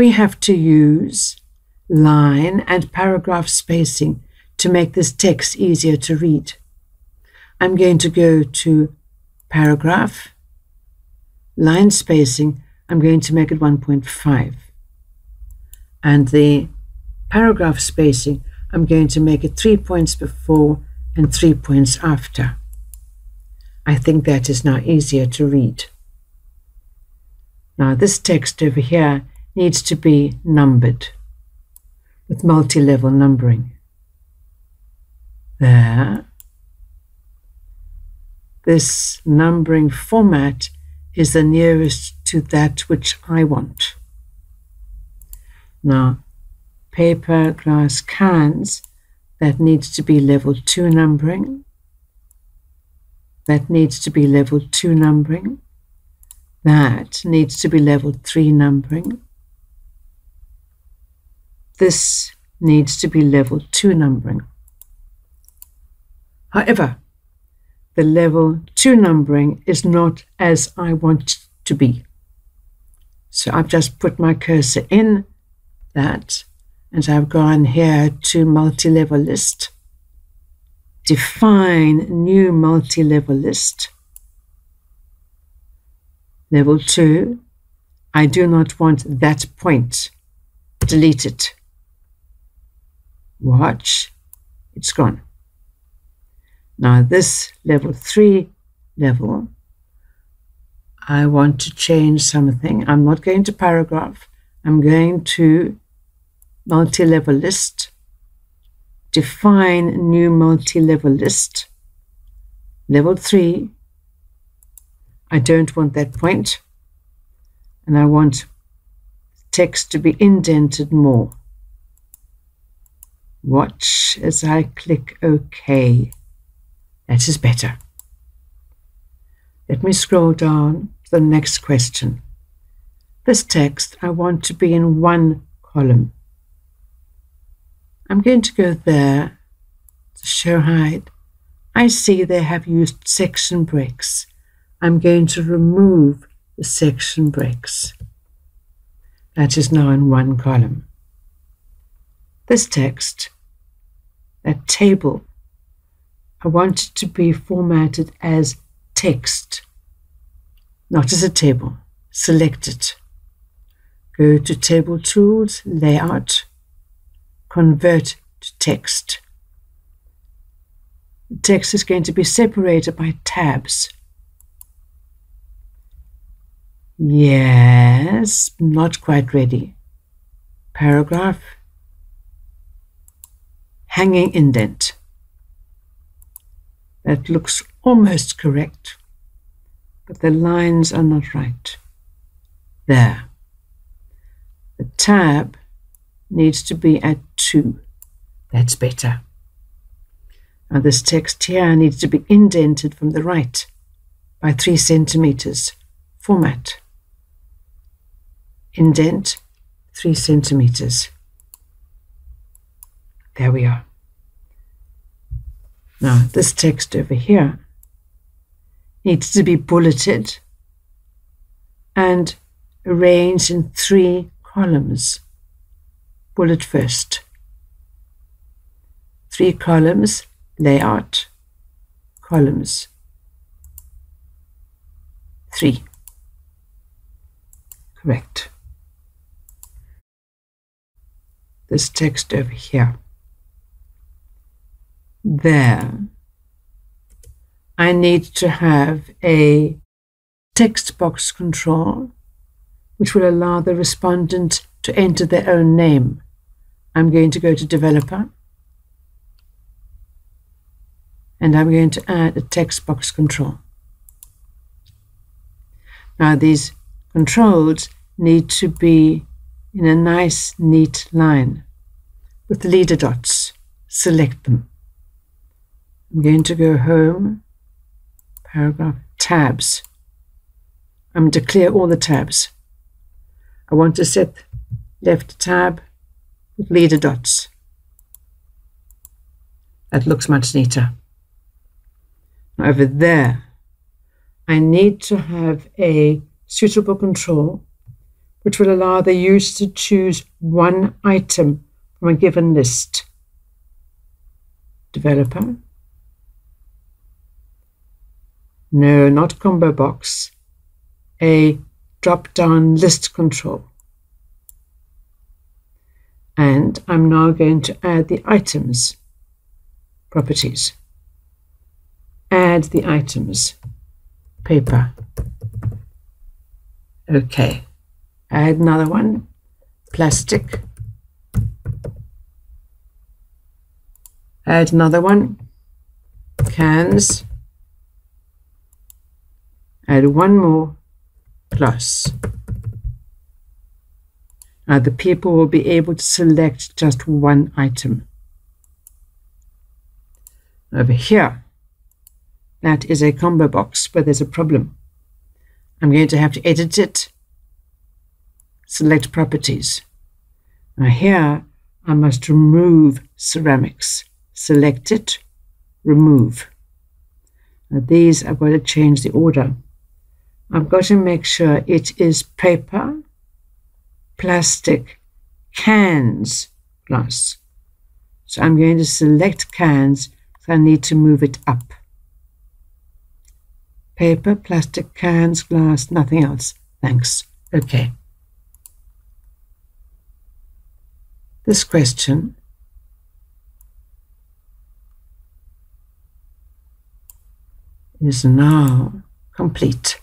we have to use line and paragraph spacing to make this text easier to read. I'm going to go to paragraph, line spacing, I'm going to make it 1.5. And the paragraph spacing, I'm going to make it three points before and three points after. I think that is now easier to read. Now this text over here needs to be numbered with multi-level numbering. There. This numbering format is the nearest to that which I want. Now, paper, glass, cans, that needs to be level 2 numbering. That needs to be level 2 numbering. That needs to be level 3 numbering. This needs to be level 2 numbering. However, the level 2 numbering is not as I want to be. So I've just put my cursor in that and I've gone here to multi-level list, define new multi-level list. Level 2, I do not want that point. Delete it. Watch, it's gone. Now this level 3 level, I want to change something. I'm not going to paragraph. I'm going to multi-level list, define new multi-level list. Level 3, I don't want that point, and I want text to be indented more. Watch as I click OK. That is better. Let me scroll down to the next question. This text I want to be in one column. I'm going to go there to show hide. I see they have used section breaks. I'm going to remove the section breaks. That is now in one column this text, that table, I want it to be formatted as text, not as a table. Select it. Go to Table Tools, Layout, Convert to Text. The text is going to be separated by tabs. Yes, not quite ready. Paragraph, hanging indent. That looks almost correct, but the lines are not right. There. The tab needs to be at 2. That's better. Now this text here needs to be indented from the right by 3 centimeters. Format. Indent 3 centimeters. There we are. Now, this text over here needs to be bulleted and arranged in three columns. Bullet first. Three columns, layout, columns. Three. Correct. This text over here there, I need to have a text box control which will allow the respondent to enter their own name. I'm going to go to developer and I'm going to add a text box control. Now these controls need to be in a nice neat line with the leader dots. Select them. I'm going to go home, paragraph, tabs. I'm going to clear all the tabs. I want to set left tab with leader dots. That looks much neater. Over there, I need to have a suitable control which will allow the user to choose one item from a given list. Developer. No, not combo box. A drop down list control. And I'm now going to add the items properties. Add the items. Paper. Okay. Add another one. Plastic. Add another one. Cans. Add one more. Plus. Now the people will be able to select just one item. Over here, that is a combo box but there's a problem. I'm going to have to edit it, select properties. Now here, I must remove ceramics. Select it, remove. Now these, I've got to change the order. I've got to make sure it is paper, plastic, cans plus. So I'm going to select cans, I need to move it up paper, plastic, cans, glass, nothing else. Thanks. Okay. This question is now complete.